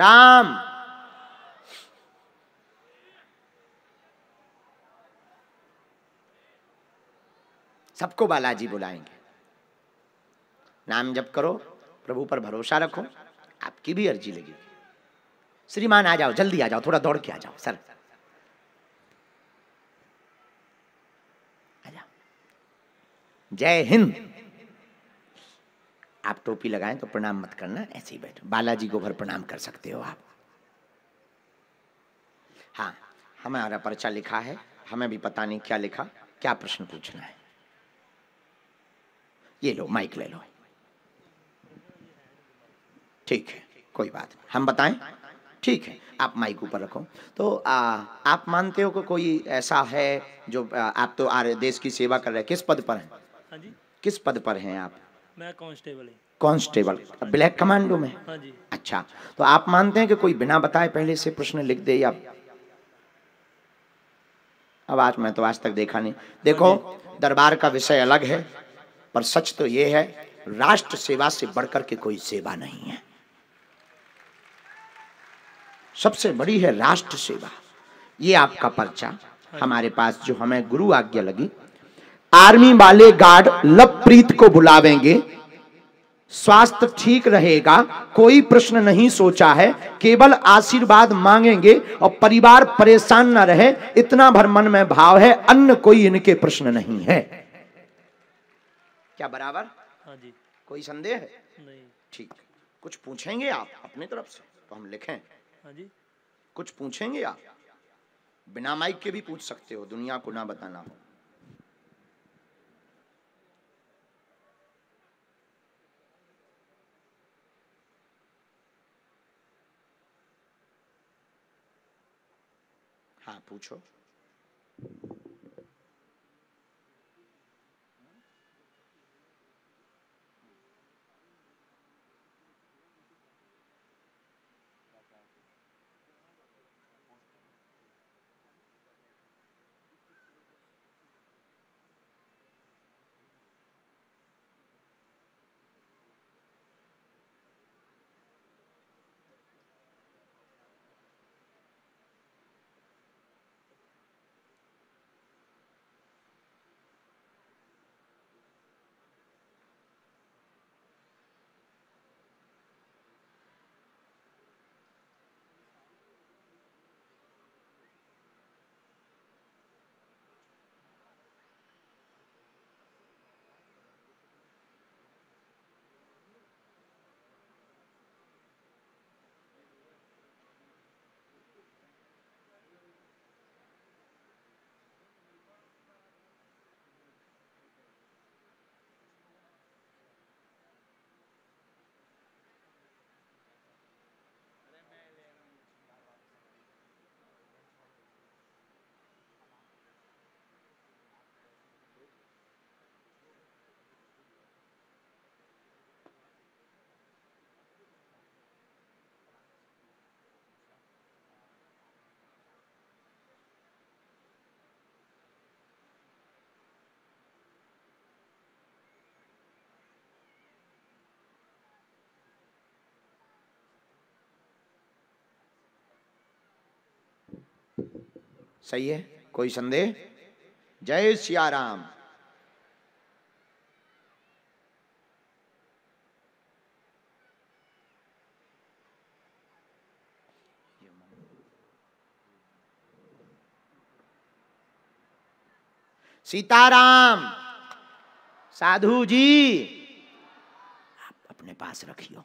राम। सबको बालाजी बुलाएँगे। नाम जप करो, प्रभु पर भरोसा रखो, आपकी भी अर्जी लगेगी। श्रीमान, आ जाओ, जल्दी आ जाओ, थोड़ा दौड़ के आ जाओ, सर। आ जाओ। जय हिंद। आप टोपी लगाएँ तो प्रणाम मत करना ऐसे ही बैठो। बालाजी को भर प्रणाम कर सकते हो आप। हाँ हमारा पर्चा लिखा है हमें भी पता नहीं क्या लिखा क्या प्रश्न पूछना है। ये लो माइक ले लो। ठीक है कोई बात नहीं। हम बताएँ? ठीक है आप माइक ऊपर रखो। तो आ, आप मानते हो कि को कोई ऐसा है जो आ, आप तो आ देश की सेवा कर रहे हैं? किस पद पर हैं? हाँ किस पद पर हैं आप? मैं कांस्टेबल कांस्टेबल ब्लैक कमांडो में? हाँ जी। अच्छा तो आप मानते हैं कि कोई बिना बताए पहले से प्रश्न लिख दे या अब आज मैं तो आज तक देखा नहीं। देखो दरबार का विषय अलग है पर सच तो ये है राष्ट्र सेवा से बढ़कर के कोई सेवा नहीं है। सबसे बड़ी है राष्ट्र सेवा। ये आपका पर्चा। हमारे पास जो हमें गुरु आज्ञा लगी आर्मी वाले गार्ड लवप्रीत को बुलावेंगे। स्वास्थ्य ठीक रहेगा कोई प्रश्न नहीं सोचा है केवल आशीर्वाद मांगेंगे और परिवार परेशान न रहे इतना भर मन में भाव है अन्य कोई इनके प्रश्न नहीं है। क्या बराबर? हाँ जी। कोई संदेह है? नहीं। ठीक। कुछ पूछेंगे आप अपनी तरफ़ से तो हम लिखें। हाँ जी। कुछ पूछेंगे आप? बिना माइक के भी पूछ सकते हो दुनिया को ना बताना हो। हाँ पूछो सही है? कोई संदेह? जय सिया राम सीताराम साधु जी। आप अपने पास रखियो।